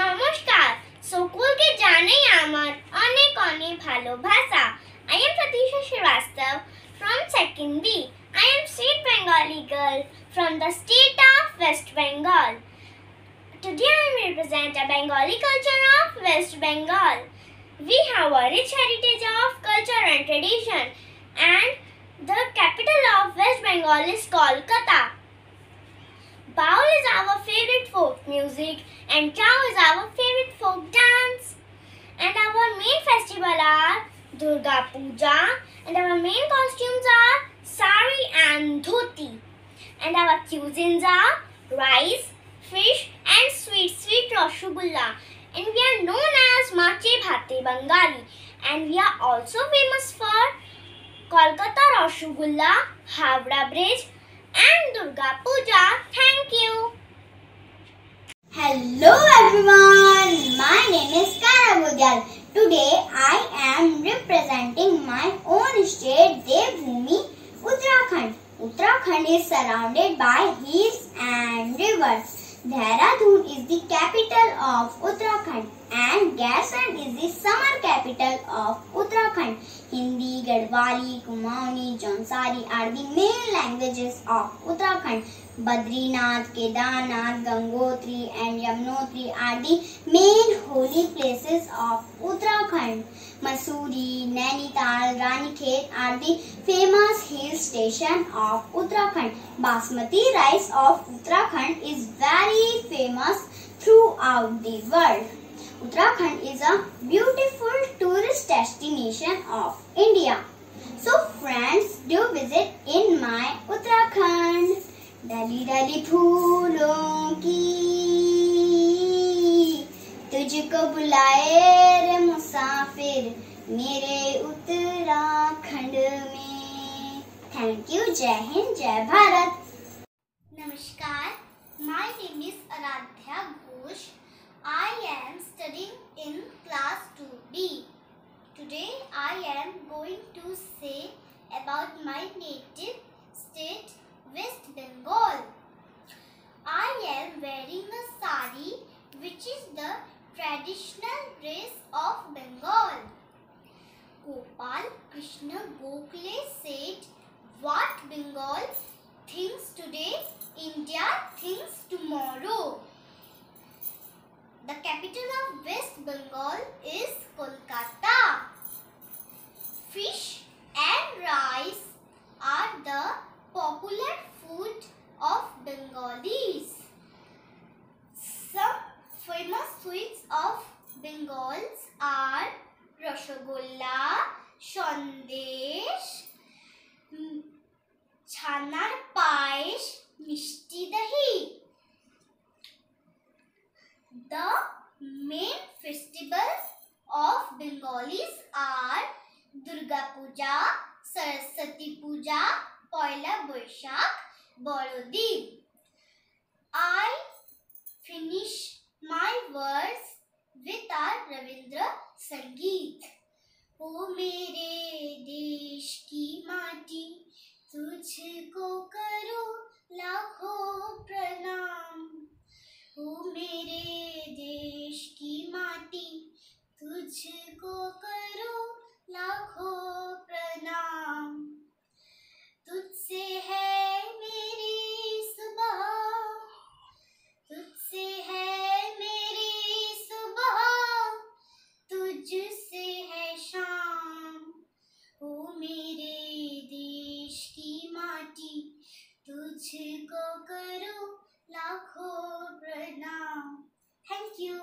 নমস্কার সকলকে জানাই আমার অনেক অনেক ভালোবাসা I am Pratisha Srivastava from second B. I am state Bengali girl from the state of West Bengal. Today I will represent a Bengali culture of West Bengal. We have a rich heritage of culture and tradition and the capital of West Bengal is Kolkata. Baul is our favorite folk music and Chow is our favorite folk dance. And our main festival are Durga Puja and our main costumes are sari and dhoti. And our cuisines are rice, fish and sweet sweet rasgulla. And we are known as Mache Bhate Bengali. And we are also famous for Kolkata Rasgulla, Howrah Bridge and Durga Puja. Thank you. Hello everyone, my name is Karabudyal. Today I am representing my own state Devbhumi, Uttarakhand. Uttarakhand is surrounded by hills and rivers. Dehradun is the capital of Uttarakhand and Gairsain is the summer capital of Uttarakhand. Hindi, Garhwali, Kumaoni, Jaunsari are the main languages of Uttarakhand. Badrinath, Kedarnath, Gangotri and Yamunotri are the main holy places of Uttarakhand. Mussoorie, Nainital, Ranikhet are the famous hill station of Uttarakhand. Basmati rice of Uttarakhand is very famous throughout the world. Uttarakhand is a beautiful tourist destination of India. So friends, do visit in my Uttarakhand. डली डली फूलों की तुझको बुलाए रे मुसाफिर मेरे उत्तराखंड में thank you जय हिंद जय Bharat Bengal. Gopal Krishna Gokhale said, What Bengal thinks today, India thinks tomorrow. The capital of West Bengal is Kolkata. Fish and rice are the popular food Diwalis are Durga Puja Saraswati Puja Pohela Baishakh बड़ोदीप I finish my words with our Rabindra Sangeet ओ मेरे देश की माटी तुझको करो तुझसे है शाम। ओ मेरे देश की माटी, तुझको करो लाखों प्रणाम। Thank you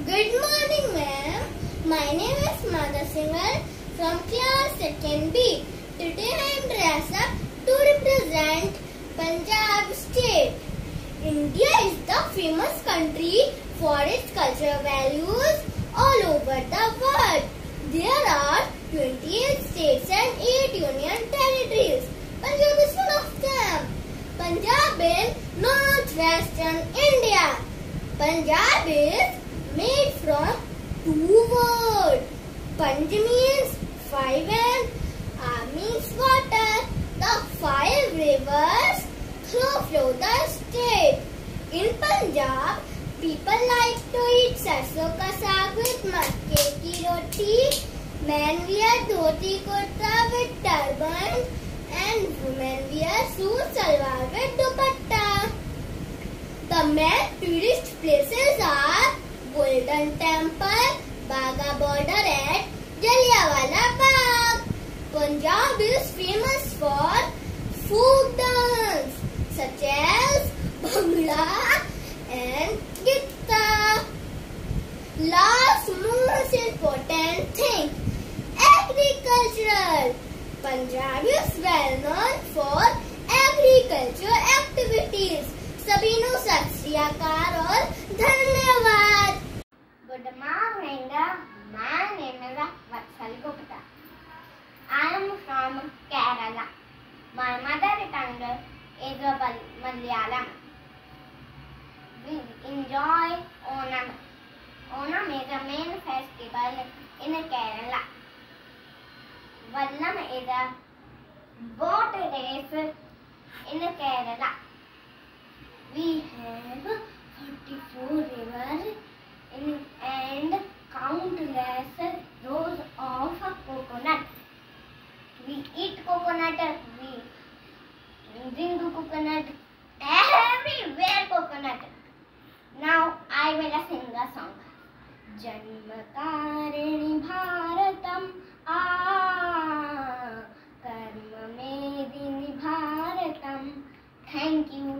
good morning ma'am my name is Madhur Singhal from class second B today I am dress up to represent Punjab state India is the famous country for its cultural values all over the world. There are 28 states and 8 union territories. Punjab is one of them. Punjab is northwestern India. Punjab is made from two words. Panj means five and A means water. The five rivers flow the state. In Punjab, people like to eat sarson ka saag with makke ki roti. Men wear dhoti kurta with turban and women wear suit salwar with dupatta. The main tourist places are Golden Temple, Baga border at Jallianwala Bagh. Punjab is famous for folk dance such as Bhangra and Gitta. Last most important thing, agricultural. Punjab is well known for agriculture activities. sabhi nu sat सबीनो सत्याकार और धन्यवाद good morning my name is Vatsal Gupta I am from Kerala my mother tongue is Bal- Malayalam. We enjoy Onam. Onam is a main festival in Kerala. Vallam is a boat race in Kerala. We have 44 rivers मेदिनी Bharatam. Thank you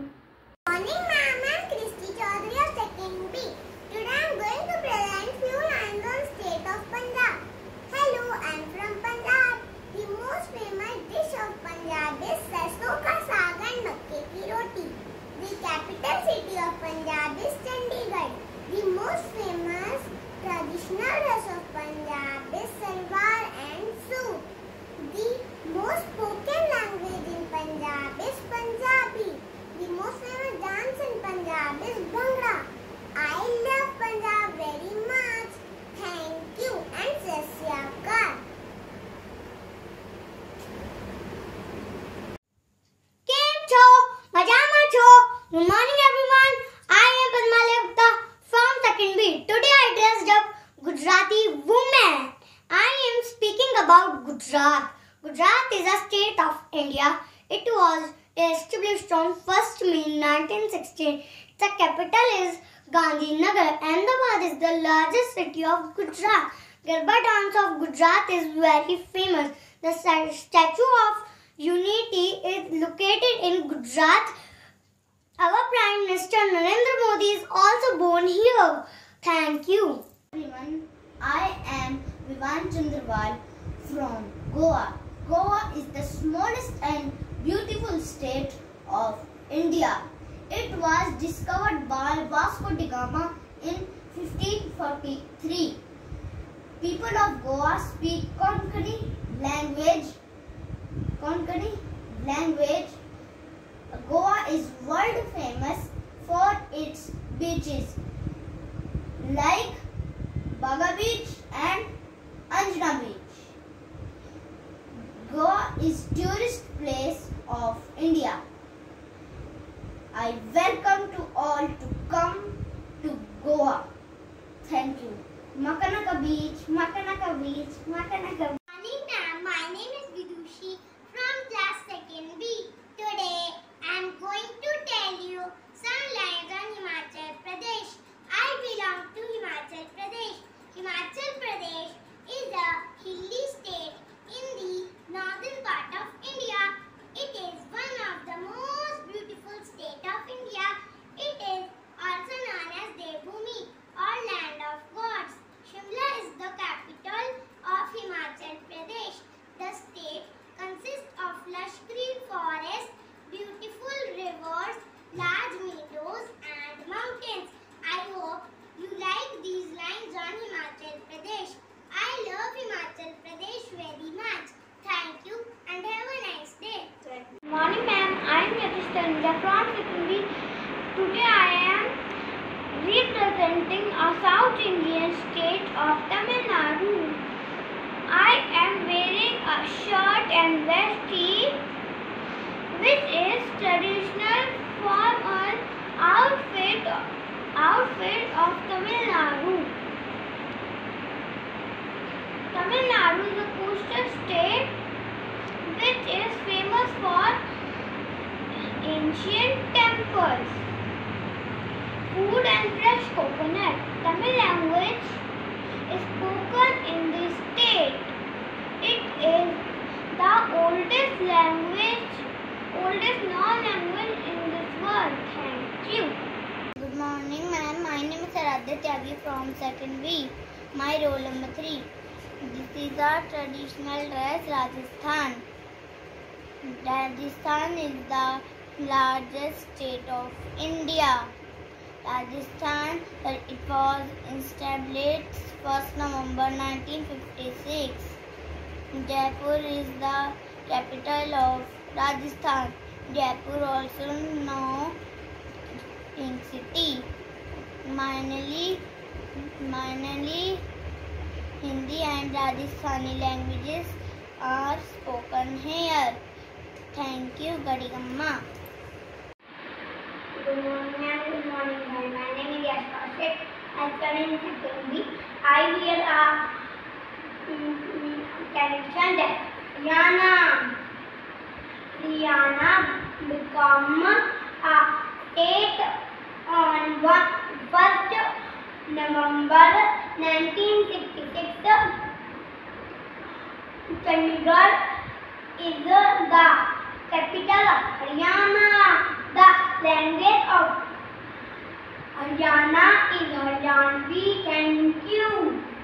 capital is Gandhinagar Ahmedabad is the largest city of Gujarat Garba dance of Gujarat is very famous the statue of Unity is located in Gujarat. Our Prime Minister Narendra Modi is also born here. Thank you. Everyone, I am Vivan Chandraval from Goa. Goa is the smallest and beautiful state of India. It was discovered by Vasco da Gama in 1543. People of Goa speak Konkani language. Konkani language. Goa is world famous for its beaches like Baga Beach and Anjuna Beach. Goa is tourist place of India. I welcome to all to come to Goa. Thank Makanaka Beach, Makanaka Beach, Makanaka ma'am. My name is Vidushi from class 2nd B. Today, I am going to tell you some lines on Himachal Pradesh. I belong to Himachal Pradesh. Himachal Pradesh is a hilly state in the northern part of India. It is one of the most beautiful state of India. It is also known as Devbhumi or land of gods. Shimla is the capital of Himachal Pradesh. The state consists of lush green forests, beautiful rivers, large meadows and mountains. I hope you like these lines on Himachal Pradesh. I love Himachal Pradesh very much. Thank you and have a nice day. Good morning ma'am. I Today I am representing a South Indian state of Tamil Nadu. I am wearing a shirt and vesti which is traditional formal outfit outfit of Tamil Nadu. Tamil Nadu is a coastal state which is famous for ancient temples, food and fresh coconut. Tamil language is spoken in this state. It is the oldest language, oldest non-language in this world. Thank you. Good morning, ma'am. My name is Aradhya Tyagi from second B. My roll number three. This is our traditional dress, Rajasthan. Rajasthan is the largest state of India. Rajasthan, it was established 1st November 1956. Jaipur is the capital of Rajasthan. Jaipur also known Pink City. Minorly, minorly Hindi and Rajasthani languages are spoken here. Thank you, Gadigamma. Good morning and good morning. My, my name is Yash Kaushik. I study in second B. I wear a mm, mm, that Rihanna. Rihanna become a state on one, 1st November 1966. Chandigarh is the capital of Haryana. The language of Haryana is Haryanvi. Thank you.